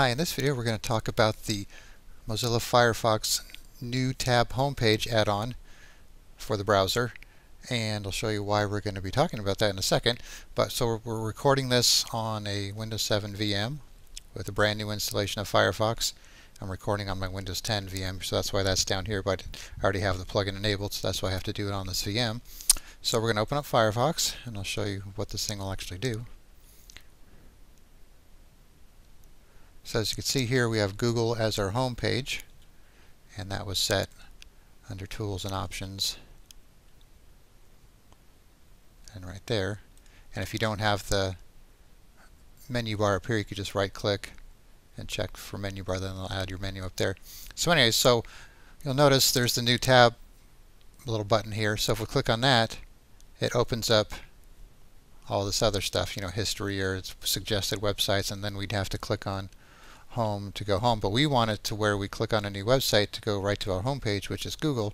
Hi, in this video we're going to talk about the Mozilla Firefox new tab homepage add-on for the browser and I'll show you why we're going to be talking about that in a second. But so we're, recording this on a Windows 7 VM with a brand new installation of Firefox. I'm recording on my Windows 10 VM so that's why that's down here but I already have the plugin enabled so that's why I have to do it on this VM. So we're going to open up Firefox and I'll show you what this thing will actually do. So as you can see here we have Google as our home page and that was set under tools and options. And right there. And if you don't have the menu bar up here you could just right click and check for menu bar then it'll add your menu up there. So anyway, so you'll notice there's the new tab little button here. So if we click on that it opens up all this other stuff you know history or suggested websites and then we'd have to click on home to go home, but we want it to where we click on a new website to go right to our home page, which is Google.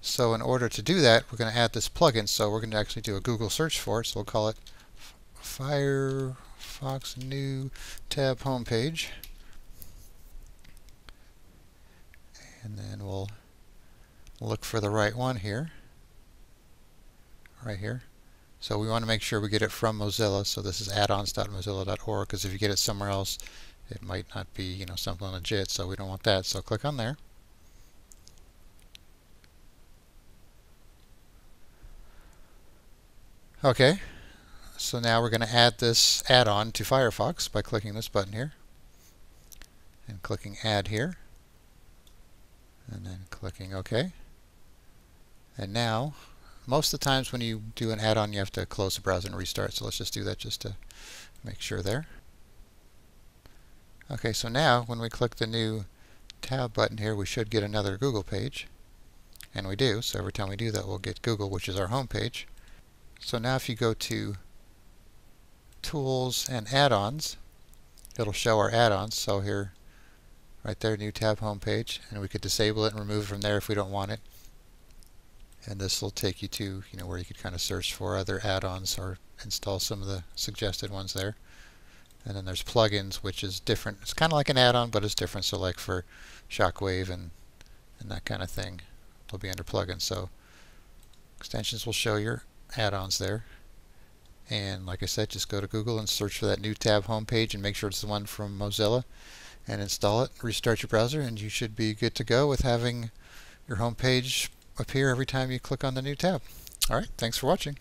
So in order to do that, we're going to add this plugin. So we're going to actually do a Google search for it. So we'll call it Firefox New Tab Homepage. And then we'll look for the right one here. Right here. So we want to make sure we get it from Mozilla. So this is addons.mozilla.org because if you get it somewhere else, it might not be you know something legit so we don't want that so click on there. Okay so now we're going to add this add-on to Firefox by clicking this button here and clicking add here and then clicking OK. And now most of the times when you do an add-on you have to close the browser and restart so let's just do that just to make sure there Okay, so now when we click the new tab button here, we should get another Google page. And we do, so every time we do that, we'll get Google, which is our home page. So now if you go to Tools and Add-ons, it'll show our add-ons. So here, right there, new tab home page, and we could disable it and remove it from there if we don't want it. And this will take you to, you know, where you could kind of search for other add-ons or install some of the suggested ones there. And then there's plugins, which is different. It's kind of like an add-on, but it's different. So like for Shockwave and, and that kind of thing, they'll be under plugins. So extensions will show your add-ons there. And like I said, just go to Google and search for that new tab homepage and make sure it's the one from Mozilla and install it, restart your browser, and you should be good to go with having your homepage appear every time you click on the new tab. Alright, thanks for watching.